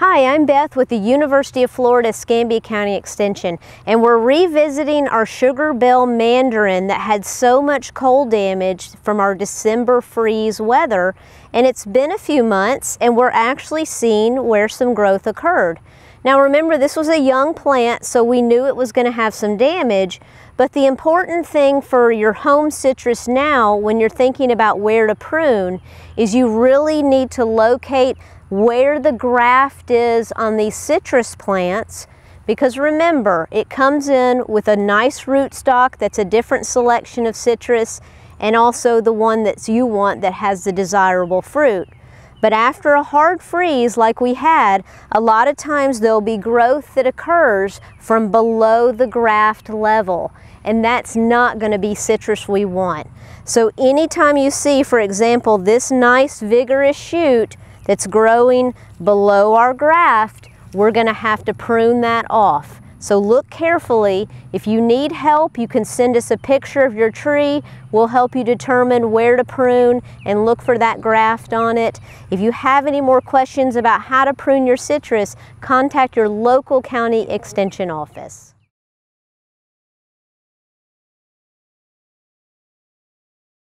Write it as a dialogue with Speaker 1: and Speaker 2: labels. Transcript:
Speaker 1: Hi, I'm Beth with the University of Florida Escambia County Extension and we're revisiting our Sugar Belle mandarin that had so much cold damage from our December freeze weather and it's been a few months and we're actually seeing where some growth occurred. Now remember this was a young plant so we knew it was going to have some damage but the important thing for your home citrus now when you're thinking about where to prune is you really need to locate where the graft is on these citrus plants because remember, it comes in with a nice rootstock that's a different selection of citrus and also the one that you want that has the desirable fruit. But after a hard freeze like we had, a lot of times there'll be growth that occurs from below the graft level and that's not going to be citrus we want. So anytime you see, for example, this nice vigorous shoot that's growing below our graft, we're going to have to prune that off. So look carefully. If you need help, you can send us a picture of your tree. We'll help you determine where to prune and look for that graft on it. If you have any more questions about how to prune your citrus, contact your local county extension office.